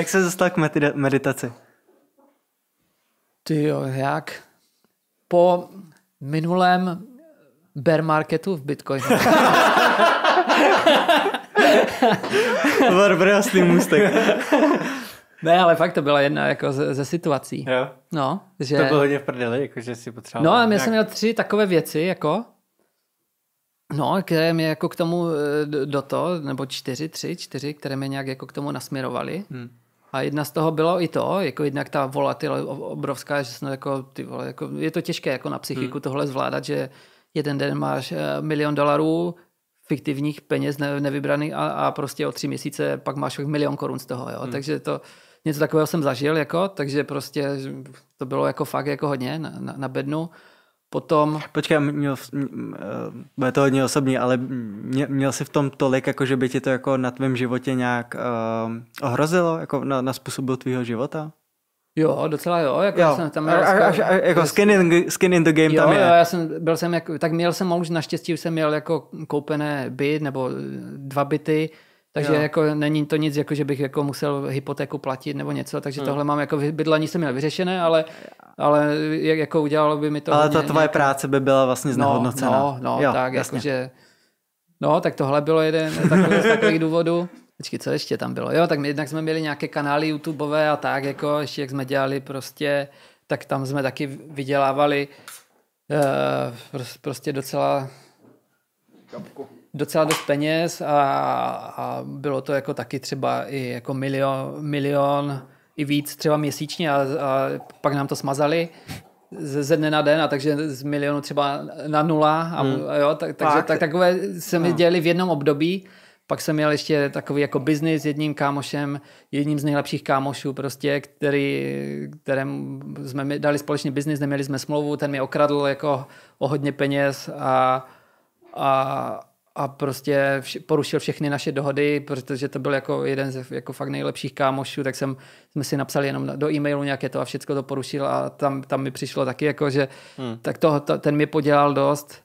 Jak se dostal k medita- meditaci? Ty jo, jak? Po minulém bear marketu v Bitcoinu. Oslý můstek. ne, ale fakt to byla jedna jako ze, ze situací. Jo. No, že... To bylo hodně v prdeli, jakože si potřeboval. No a já nějak- jsem měl tři takové věci, jako, no, které mě jako k tomu eh, do- do to, nebo čtyři, tři, čtyři, které mě nějak jako k tomu nasměrovaly. Hmm. A jedna z toho bylo i to, jako jednak ta volatil obrovská, že jsem jako, ty vole, jako, je to těžké jako na psychiku hmm. tohle zvládat, že jeden den máš eh, milion dolarů fiktivních peněz ne, nevybraných a, a prostě o tři měsíce pak máš milion korun z toho, jo. Hmm. Takže to, něco takového jsem zažil, jako, takže prostě to bylo jako fakt jako hodně na, na, na bednu. Potom, Počkej, měl, eh, bude to hodně osobní, ale mě, měl jsi v tom tolik, jako že by ti to jako na tvém životě nějak uh, ohrozilo, jako na, na způsobu tvýho života? jo, docela jo, jako Jo, jsem tam a, měl a, skoro- a, jako skin in, skin in the game Jo, tam jo, je. já jsem, byl jsem jako, tak měl jsem už naštěstí už jsem měl jako koupené byt nebo dva byty, takže Jo. jako není to nic, jako že bych jako musel hypotéku platit nebo něco, takže Hmm. tohle mám jako bydlení jsem měl vyřešené, ale, ale jak- jako udělalo by mi to ale ta tvoje nějaké- práce by byla vlastně znehodnocena. No, no, jo, tak jasně. jakože, no, tak tohle bylo jeden takový, z takových důvodů. Počkej, co ještě tam bylo? Jo, tak my jednak jsme měli nějaké kanály YouTubeové a tak, jako ještě jak jsme dělali prostě, tak tam jsme taky vydělávali uh, prostě docela docela dost peněz a, a bylo to jako taky třeba i jako milion, milion i víc třeba měsíčně a, a pak nám to smazali ze, ze dne na den a takže z milionu třeba na nula a, hmm. a jo, tak, takže tak, takové se mi děli v jednom období. Pak jsem měl ještě takový jako biznis s jedním kámošem, jedním z nejlepších kámošů prostě, který, kterém jsme dali společný biznis, neměli jsme smlouvu, ten mi okradl jako o hodně peněz a, a, a prostě vš- porušil všechny naše dohody, protože to byl jako jeden z jako fakt nejlepších kámošů, tak jsem, jsme si napsali jenom do e-mailu nějaké to a všechno to porušil a tam, tam mi přišlo taky jako, že hmm. tak to, to, ten mi podělal dost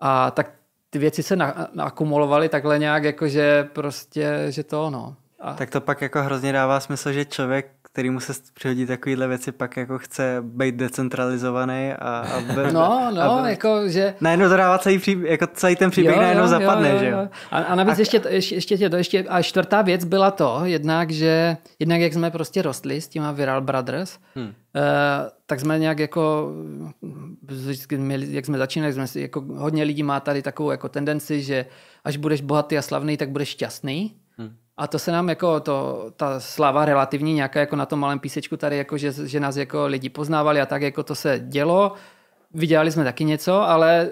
a tak ty věci se na, nakumulovaly takhle nějak, jako že prostě, že to no. A, Tak to pak jako hrozně dává smysl, že člověk, který mu se přihodí takovýhle věci, pak jako chce být decentralizovaný a, a be, no, no, a, jako že... Najednou to dává celý, pří, jako celý ten příběh najednou zapadne, že jo? A, a navíc a... ještě, ještě, ještě, ještě, a čtvrtá věc byla to, jednak, že jednak jak jsme prostě rostli s těma Viral Brothers, hmm. uh, tak jsme nějak jako, měli, jak jsme začínali, jsme si, jako hodně lidí má tady takovou jako tendenci, že až budeš bohatý a slavný, tak budeš šťastný. A to se nám jako to, ta sláva relativní nějaká jako na tom malém písečku tady, jako že, že nás jako lidi poznávali a tak jako to se dělo. Vydělali jsme taky něco, ale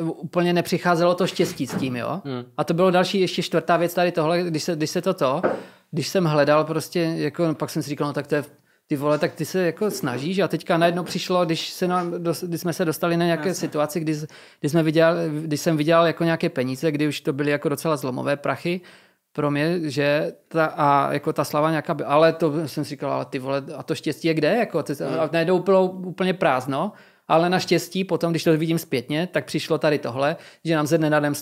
úplně nepřicházelo to štěstí s tím, jo. Hmm. A to bylo další, ještě čtvrtá věc tady tohle, když se, když se to to, když jsem hledal prostě, jako, pak jsem si říkal, no tak to je ty vole, tak ty se jako snažíš a teďka najednou přišlo, když, se nám, když jsme se dostali na nějaké Jasně. situaci, kdy, kdy jsme viděl, když jsem viděl jako nějaké peníze, kdy už to byly jako docela zlomové prachy, pro mě, že ta, a jako ta slava nějaká, by, ale to jsem si říkal, ale ty vole, a to štěstí je kde? Jako, ty, a najednou bylo úplně prázdno, ale naštěstí potom, když to vidím zpětně, tak přišlo tady tohle, že nám ze dne na den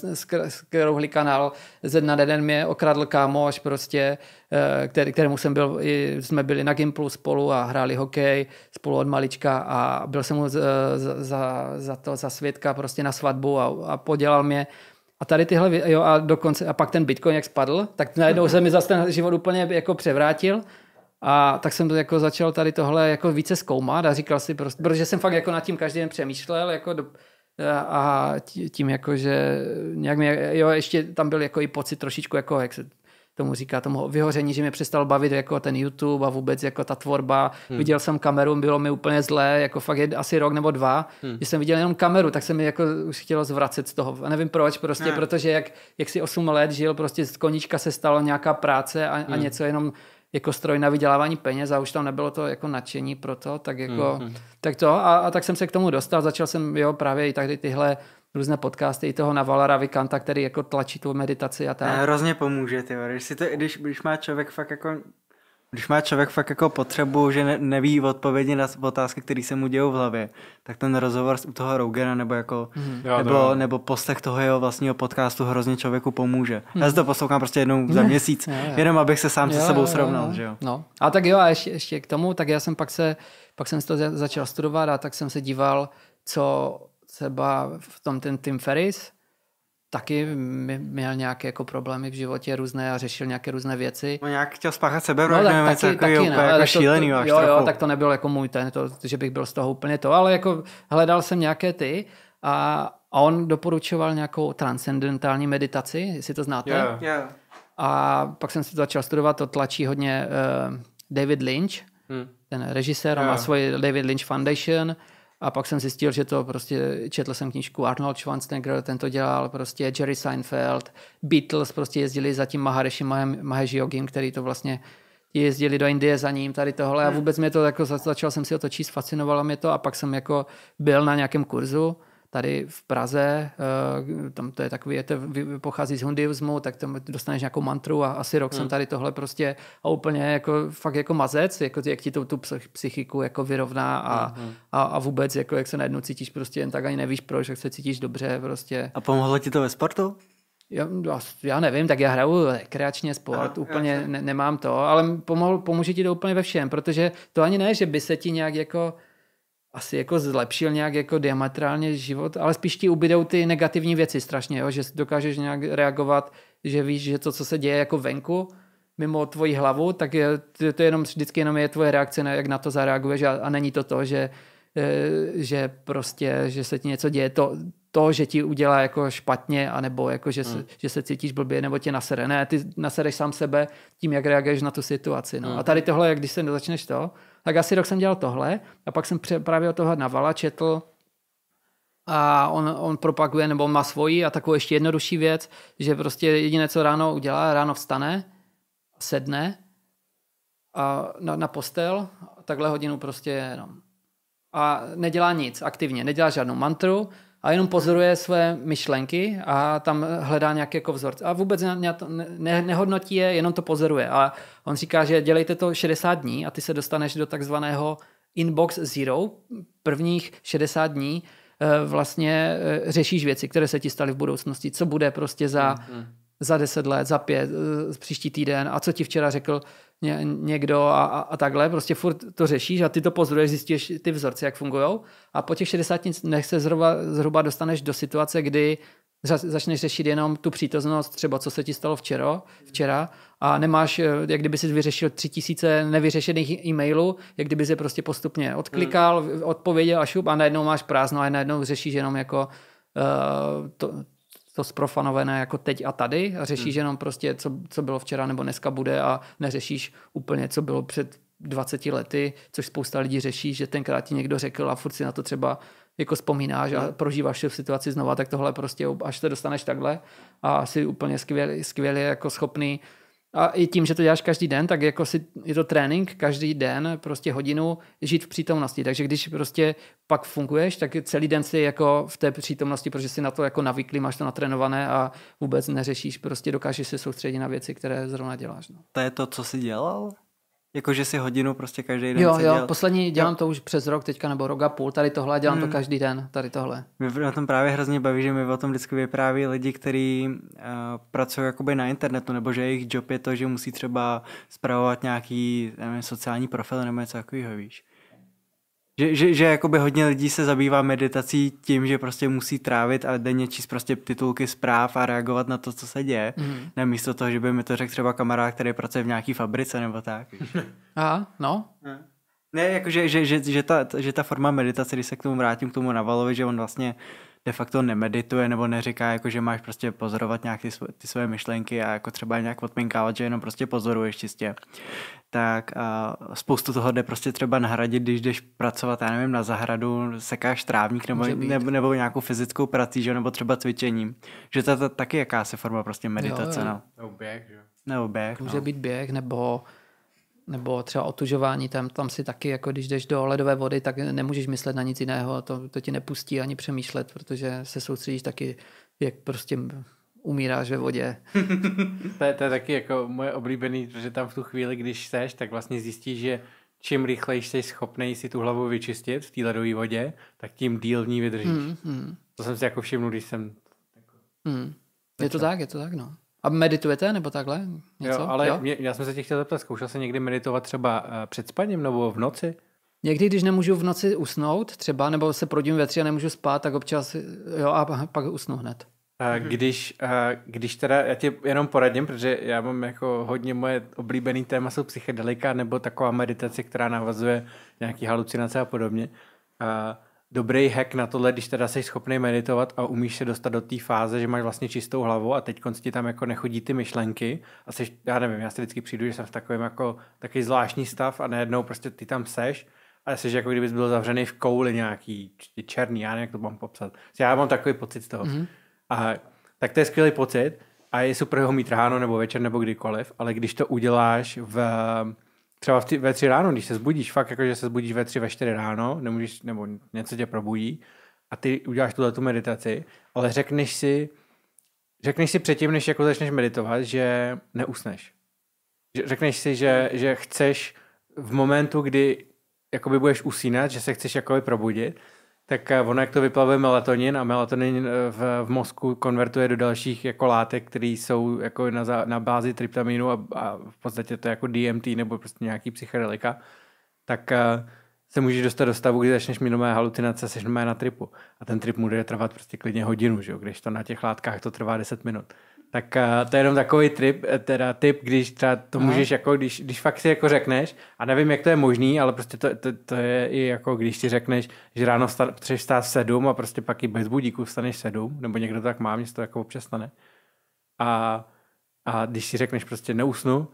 skrouhli kanál, ze dne na den mě okradl kámoš prostě, který, kterému jsem byl, jsme byli na Gimplu spolu a hráli hokej spolu od malička a byl jsem mu za, za, za to, za svědka prostě na svatbu a, a podělal mě a tady tyhle, jo, a dokonce, a pak ten Bitcoin jak spadl, tak najednou se mi zase ten život úplně jako převrátil. A tak jsem to jako začal tady tohle jako více zkoumat a říkal si prostě, protože jsem fakt jako nad tím každý den přemýšlel, jako do, a tím jako, že nějak mě, jo, ještě tam byl jako i pocit trošičku jako, jak se tomu říká, tomu vyhoření, že mě přestal bavit jako ten YouTube a vůbec jako ta tvorba. Hmm. Viděl jsem kameru, bylo mi úplně zlé, jako fakt je asi rok nebo dva, hmm. když jsem viděl jenom kameru, tak se mi jako už chtělo zvracet z toho. A nevím proč, prostě, ne. protože jak, jak si 8 let žil, prostě z koníčka se stalo nějaká práce a, hmm. a něco jenom jako stroj na vydělávání peněz a už tam nebylo to jako nadšení pro to, tak jako, hmm. tak to a, a, tak jsem se k tomu dostal, začal jsem, jo, právě i tady tyhle různé podcasty i toho Navala Ravikanta, který jako tlačí tu meditaci a tak. Hrozně pomůže, ty když, si to, když, když má člověk fakt jako Když má člověk fakt jako potřebu, že ne, neví odpovědi na otázky, které se mu dějou v hlavě, tak ten rozhovor u toho Rogena nebo jako, mm. nebo, nebo poslech toho jeho vlastního podcastu hrozně člověku pomůže. Mm. Já si to poslouchám prostě jednou za měsíc, jo, jo. jenom abych se sám jo, se sebou jo, srovnal, jo. že jo. No. A tak jo, a ještě, ještě k tomu, tak já jsem pak se, pak jsem to začal studovat a tak jsem se díval, co třeba v tom ten Tim Ferris, taky měl nějaké jako problémy v životě různé a řešil nějaké různé věci. No nějak chtěl spáchat sebe, no, tak taky, taky, taky úplně jako šílený. To, jo, jo, tak to nebylo jako můj ten, to, že bych byl z toho úplně to, ale jako hledal jsem nějaké ty a, a on doporučoval nějakou transcendentální meditaci, jestli to znáte. Yeah. Yeah. A pak jsem si to začal studovat, to tlačí hodně uh, David Lynch, hmm. ten režisér, on yeah. má svoji David Lynch Foundation, a pak jsem zjistil, že to prostě, četl jsem knížku Arnold Schwarzenegger, ten to dělal, prostě Jerry Seinfeld, Beatles prostě jezdili za tím Maharishi Mahesh Yogim, který to vlastně jezdili do Indie za ním, tady tohle a hmm. vůbec mě to jako začal jsem si o to číst, fascinovalo mě to a pak jsem jako byl na nějakém kurzu tady v Praze, eh, tam to je takový, to pochází z hundivismu, tak tam dostaneš nějakou mantru a asi rok hmm. jsem tady tohle prostě a úplně jako fakt jako mazec, jako jak ti to tu psychiku jako vyrovná a, hmm. a, a vůbec jako jak se najednou cítíš prostě jen tak ani nevíš proč, jak se cítíš dobře prostě. A pomohlo ti to ve sportu? Já, já nevím, tak já hraju rekreačně sport, Aha, úplně ne, nemám to, ale pomohl, pomůže ti to úplně ve všem, protože to ani ne, že by se ti nějak jako asi jako zlepšil nějak jako diametrálně život, ale spíš ti ubydou ty negativní věci strašně, jo? že dokážeš nějak reagovat, že víš, že to, co se děje jako venku, mimo tvoji hlavu, tak je, to, to jenom vždycky jenom je tvoje reakce, na, jak na to zareaguješ a, a není to to, že, e, že prostě, že se ti něco děje, to, to, že ti udělá jako špatně, anebo jako, že, se, hmm. že se cítíš blbě, nebo tě nasere. Ne, ty nasereš sám sebe tím, jak reaguješ na tu situaci. No. Hmm. A tady tohle, jak když se začneš to, tak asi rok jsem dělal tohle a pak jsem právě od toho Navala četl a on, on propaguje nebo má svoji a takovou ještě jednodušší věc, že prostě jediné, co ráno udělá, ráno vstane, sedne a na, na postel, takhle hodinu prostě jenom. A nedělá nic aktivně, nedělá žádnou mantru, a jenom pozoruje své myšlenky a tam hledá nějaké jako vzorce. A vůbec ne, ne, nehodnotí je, jenom to pozoruje. A on říká, že dělejte to 60 dní a ty se dostaneš do takzvaného inbox zero. Prvních 60 dní eh, vlastně eh, řešíš věci, které se ti staly v budoucnosti. Co bude prostě za, mm-hmm. za 10 let, za pět, eh, příští týden a co ti včera řekl ně, někdo a, a, a takhle, prostě furt to řešíš a ty to pozoruješ, zjistíš ty vzorce, jak fungují a po těch 60 dnech se zhruba, zhruba dostaneš do situace, kdy začneš řešit jenom tu přítomnost, třeba co se ti stalo včera, včera. A nemáš, eh, jak kdyby si vyřešil tři tisíce nevyřešených e-mailů, jak kdyby se prostě postupně odklikal, hmm. odpověděl a šup a najednou máš prázdno a najednou řešíš jenom jako uh, to, to sprofanované jako teď a tady a řešíš hmm. jenom prostě, co, co bylo včera nebo dneska bude a neřešíš úplně, co bylo před 20 lety, což spousta lidí řeší, že tenkrát ti někdo řekl a furt si na to třeba jako vzpomínáš a hmm. prožíváš v situaci znova, tak tohle prostě, až se dostaneš takhle a jsi úplně skvělý, skvělý jako schopný a i tím, že to děláš každý den, tak jako si, je to trénink každý den, prostě hodinu žít v přítomnosti. Takže když prostě pak funguješ, tak celý den si jako v té přítomnosti, protože si na to jako navyklý, máš to natrénované a vůbec neřešíš, prostě dokážeš se soustředit na věci, které zrovna děláš. No. To je to, co jsi dělal? Jako, že si hodinu prostě každý den Jo, jo, dělat. poslední dělám jo. to už přes rok teďka, nebo rok a půl, tady tohle, dělám hmm. to každý den, tady tohle. Mě na tom právě hrozně baví, že mi o tom vždycky vypráví lidi, kteří uh, pracují jakoby na internetu, nebo že jejich job je to, že musí třeba zpravovat nějaký nevím, sociální profil nebo něco takového, víš. Že, že, že jakoby hodně lidí se zabývá meditací tím, že prostě musí trávit a denně číst prostě titulky zpráv a reagovat na to, co se děje. Mm. Namísto toho, že by mi to řekl třeba kamarád, který pracuje v nějaký fabrice nebo tak. Aha, no. Ne, jakože že, že, že, ta, že ta forma meditace, když se k tomu vrátím, k tomu Navalovi, že on vlastně de facto nemedituje nebo neříká, jako, že máš prostě pozorovat nějak ty, ty své myšlenky a jako třeba nějak odpinkávat, že jenom prostě pozoruješ čistě. Tak a spoustu toho jde prostě třeba nahradit, když jdeš pracovat, já nevím, na zahradu, sekáš trávník nebo, nebo, nebo nějakou fyzickou prací, že? nebo třeba cvičením. Že to je taky jakási forma prostě meditace. Jo, jo. No. Nebo běh, že? Nebo běh, Může no. být běh, nebo nebo třeba otužování, tam, tam si taky, jako když jdeš do ledové vody, tak nemůžeš myslet na nic jiného, to, to ti nepustí ani přemýšlet, protože se soustředíš taky, jak prostě umíráš ve vodě. to, je, to je taky jako moje oblíbený, protože tam v tu chvíli, když seš, tak vlastně zjistíš, že čím rychleji jsi schopný si tu hlavu vyčistit v té ledové vodě, tak tím díl v ní vydržíš. Mm, mm. To jsem si jako všiml, když jsem... Mm. Je to tak, je to tak, no. A meditujete nebo takhle? Něco? Jo, ale jo? Mě, já jsem se tě chtěl zeptat, zkoušel jsi někdy meditovat třeba uh, před spaním nebo v noci? Někdy, když nemůžu v noci usnout třeba, nebo se prodím ve tři a nemůžu spát, tak občas jo a pak usnu hned. Uh, když, uh, když teda, já ti jenom poradím, protože já mám jako hodně moje oblíbený téma jsou psychedelika nebo taková meditace, která navazuje nějaký halucinace a podobně. Uh, dobrý hack na tohle, když teda jsi schopný meditovat a umíš se dostat do té fáze, že máš vlastně čistou hlavu a teď ti tam jako nechodí ty myšlenky a jsi, já nevím, já si vždycky přijdu, že jsem v takovém jako takový zvláštní stav a najednou prostě ty tam seš a jsi jako kdybys byl zavřený v kouli nějaký černý, já nevím, jak to mám popsat. Já mám takový pocit z toho. Mm-hmm. A, tak to je skvělý pocit a je super ho mít ráno nebo večer nebo kdykoliv, ale když to uděláš v třeba v ty, ve tři ráno, když se zbudíš, fakt jako, že se zbudíš ve tři, ve čtyři ráno, nemůžeš, nebo něco tě probudí a ty uděláš tuhle tu meditaci, ale řekneš si, řekneš si předtím, než jako začneš meditovat, že neusneš. Řekneš si, že, že chceš v momentu, kdy jakoby budeš usínat, že se chceš jakoby probudit, tak eh, ono, jak to vyplavuje melatonin a melatonin eh, v, v mozku konvertuje do dalších jako látek, které jsou jako na, na bázi tryptaminu a, a v podstatě to je jako DMT nebo prostě nějaký psychedelika, tak uh, se můžeš dostat do stavu, kdy začneš mít nové halucinace, seš na tripu. A ten trip může trvat prostě klidně hodinu, že? když to na těch látkách to trvá 10 minut. Tak uh, to je jenom takový trip, eh, teda tip, když třeba to Aha. můžeš jako, když, když fakt si jako řekneš, a nevím, jak to je možný, ale prostě to, to, to je i jako, když si řekneš, že ráno potřebuješ stát sedm a prostě pak i bez budíku vstaneš sedm, nebo někdo tak má, mě to jako občas stane. A, a když si řekneš prostě neusnu,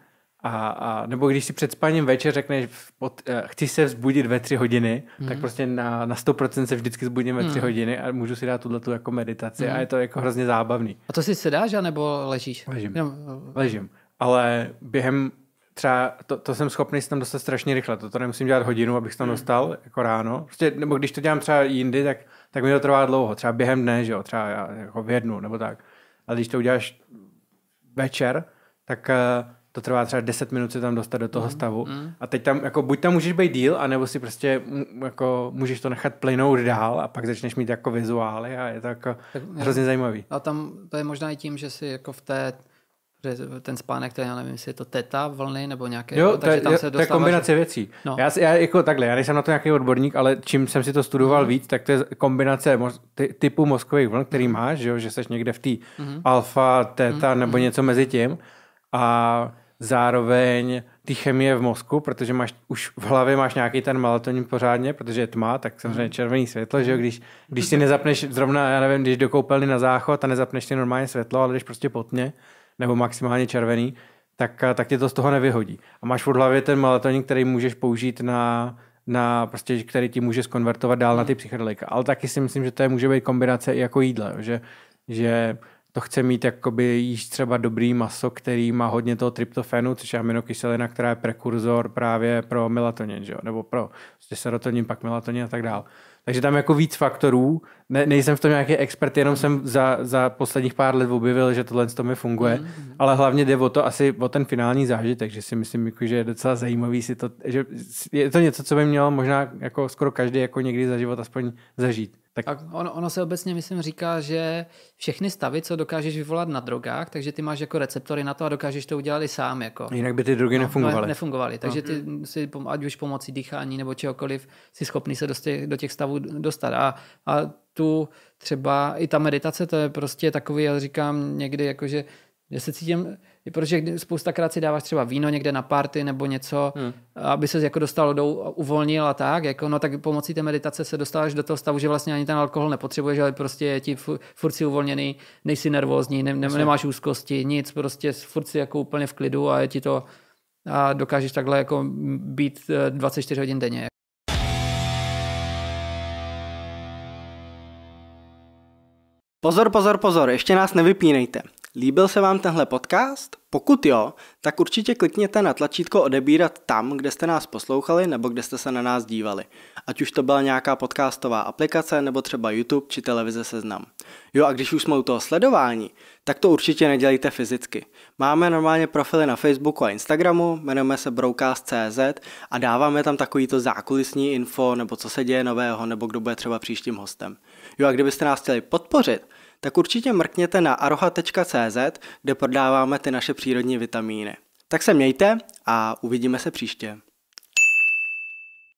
a, a, nebo když si před spaním večer řekneš, pod, uh, chci se vzbudit ve tři hodiny, mm. tak prostě na, na 100% se vždycky zbudím ve tři mm. hodiny a můžu si dát tuhle tu jako meditaci mm. a je to jako hrozně zábavný. A to si sedáš, nebo ležíš? Ležím. No. Ležím. Ale během třeba, to, to jsem schopný si tam dostat strašně rychle. To, to nemusím dělat hodinu, abych tam mm. dostal jako ráno. Prostě, nebo když to dělám třeba jindy, tak, tak mi to trvá dlouho. Třeba během dne, že jo, třeba jako v jednu nebo tak. Ale když to uděláš večer, tak uh, to trvá třeba 10 minut se tam dostat do toho mm, stavu mm. a teď tam, jako buď tam můžeš být díl, anebo si prostě jako můžeš to nechat plynout dál a pak začneš mít jako vizuály a je to jako tak, hrozně je. zajímavý. A tam to je možná i tím, že si jako v té ten spánek, to já nevím, jestli je to teta vlny nebo nějaké. Jo, to, je, tam se to je kombinace věcí. No. Já, já, jako takhle, já nejsem na to nějaký odborník, ale čím jsem si to studoval mm. víc, tak to je kombinace mo- ty, typu mozkových vln, který mm. máš, že, jo, že jsi někde v té mm. alfa, teta mm. nebo mm. něco mezi tím. A zároveň ty chemie v mozku, protože máš už v hlavě máš nějaký ten melatonin pořádně, protože je tma, tak samozřejmě mhm. červený světlo, že jo, když, když si nezapneš zrovna, já nevím, když do koupelny na záchod a nezapneš si normálně světlo, ale když prostě potně, nebo maximálně červený, tak, tak tě to z toho nevyhodí. A máš v hlavě ten melatonin, který můžeš použít na, na prostě, který ti může skonvertovat dál na ty psychedelika. Ale taky si myslím, že to je, může být kombinace i jako jídla, že, že to chce mít jakoby jíst třeba dobrý maso, který má hodně toho tryptofenu, což je aminokyselina, která je prekurzor právě pro melatonin, že jo? nebo pro prostě serotonin, pak melatonin a tak dále. Takže tam jako víc faktorů. Ne, nejsem v tom nějaký expert, jenom jsem za, za posledních pár let objevil, že tohle to mi funguje, mm-hmm. ale hlavně jde o to asi o ten finální zážitek, že si myslím, jako, že je docela zajímavý si to, že je to něco, co by měl možná jako skoro každý jako někdy za život aspoň zažít. Tak... A ono, ono se obecně, myslím, říká, že všechny stavy, co dokážeš vyvolat na drogách, takže ty máš jako receptory na to a dokážeš to udělat i sám. Jako. Jinak by ty drogy no, nefungovaly. No, nefungovaly. Takže no. ty si, ať už pomocí dýchání nebo čehokoliv, si schopný se do těch, do těch stavů dostat. A, a tu třeba i ta meditace, to je prostě takový, já říkám někdy, jako, že že se cítím, protože spoustakrát si dáváš třeba víno někde na party nebo něco, hmm. aby se jako dostal do, uvolnil a tak, jako, no tak pomocí té meditace se dostáváš do toho stavu, že vlastně ani ten alkohol nepotřebuješ, ale prostě je ti furt si uvolněný, nejsi nervózní, ne, ne, nemáš úzkosti, nic, prostě furt si jako úplně v klidu a je ti to a dokážeš takhle jako být 24 eh, hodin denně. Pozor, pozor, pozor, ještě nás nevypínejte. Líbil se vám tenhle podcast? Pokud jo, tak určitě klikněte na tlačítko odebírat tam, kde jste nás poslouchali nebo kde jste se na nás dívali. Ať už to byla nějaká podcastová aplikace nebo třeba YouTube či televize Seznam. Jo a když už jsme u toho sledování, tak to určitě nedělejte fyzicky. Máme normálně profily na Facebooku a Instagramu, jmenujeme se Broadcast.cz a dáváme tam takovýto zákulisní info nebo co se děje nového nebo kdo bude třeba příštím hostem. Jo a kdybyste nás chtěli podpořit, tak určitě mrkněte na aroha.cz, kde prodáváme ty naše přírodní vitamíny. Tak se mějte a uvidíme se příště.